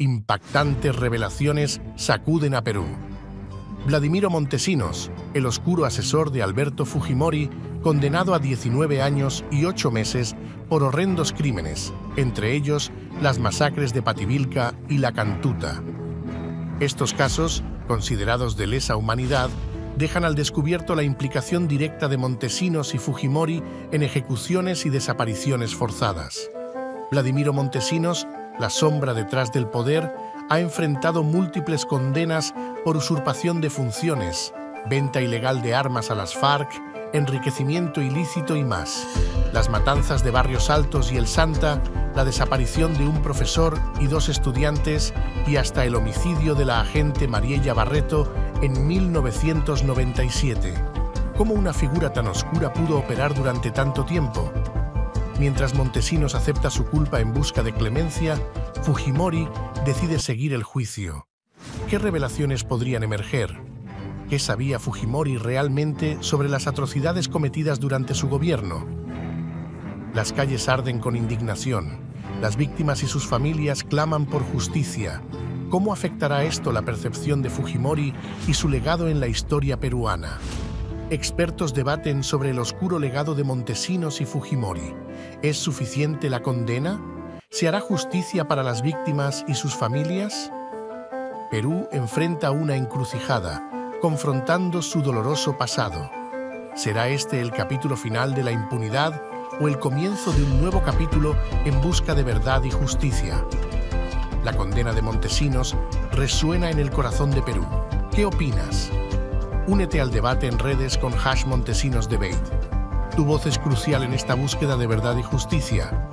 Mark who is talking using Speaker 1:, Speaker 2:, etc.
Speaker 1: Impactantes revelaciones sacuden a Perú. Vladimiro Montesinos, el oscuro asesor de Alberto Fujimori, condenado a 19 años y 8 meses por horrendos crímenes, entre ellos las masacres de Pativilca y La Cantuta. Estos casos, considerados de lesa humanidad, dejan al descubierto la implicación directa de Montesinos y Fujimori en ejecuciones y desapariciones forzadas. Vladimiro Montesinos, la sombra detrás del poder, ha enfrentado múltiples condenas por usurpación de funciones, venta ilegal de armas a las FARC, enriquecimiento ilícito y más. Las matanzas de Barrios Altos y El Santa, la desaparición de un profesor y dos estudiantes y hasta el homicidio de la agente Mariella Barreto en 1997. ¿Cómo una figura tan oscura pudo operar durante tanto tiempo? Mientras Montesinos acepta su culpa en busca de clemencia, Fujimori decide seguir el juicio. ¿Qué revelaciones podrían emerger? ¿Qué sabía Fujimori realmente sobre las atrocidades cometidas durante su gobierno? Las calles arden con indignación. Las víctimas y sus familias claman por justicia. ¿Cómo afectará esto la percepción de Fujimori y su legado en la historia peruana? Expertos debaten sobre el oscuro legado de Montesinos y Fujimori. ¿Es suficiente la condena? ¿Se hará justicia para las víctimas y sus familias? Perú enfrenta una encrucijada, confrontando su doloroso pasado. ¿Será este el capítulo final de la impunidad o el comienzo de un nuevo capítulo en busca de verdad y justicia? La condena de Montesinos resuena en el corazón de Perú. ¿Qué opinas? Únete al debate en redes con Hash Montesinos Debate. Tu voz es crucial en esta búsqueda de verdad y justicia.